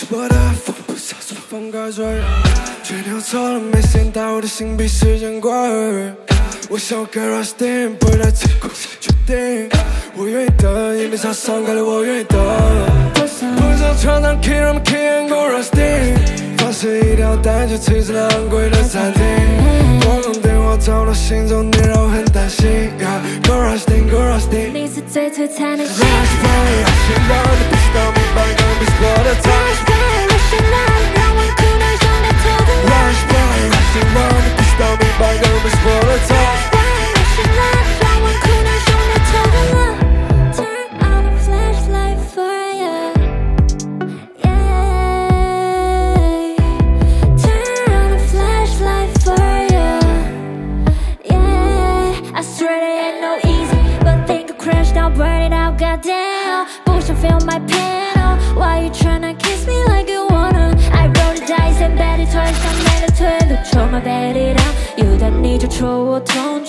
是我的，风不下，所以放开嘴。决定错了，没时间打我的心比时间贵。我想要更 rusty，不在这空下决定。我愿意等，因为他伤感了我，愿意等。不想常常 keep on keep on go rusty，发誓一定要带着妻子来昂贵的餐厅。拨通电话吵到心中，你让我很担心。Go Rustin, Go Rustin 你是最璀璨的星。必须我的你必须要明白，更不是我的 touch。Burn it out, goddamn. 不想 feel my pain, oh. Why you tryna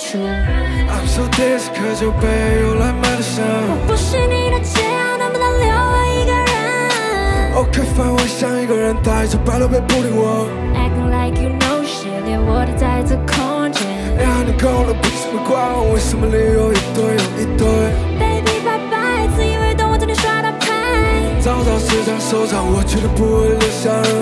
I'm so this，可就被用来买的伤。不是你的解药，能不能留我一个人 OK，反我想一个人带着白鹿别不理我。？Acting like you know shit，连我都在这空间。让你够了，凭什么怪我？为什么理由一堆又一堆？Baby 拜拜，自以为懂我，整天耍大牌。早早是张收场，我绝对不会留下任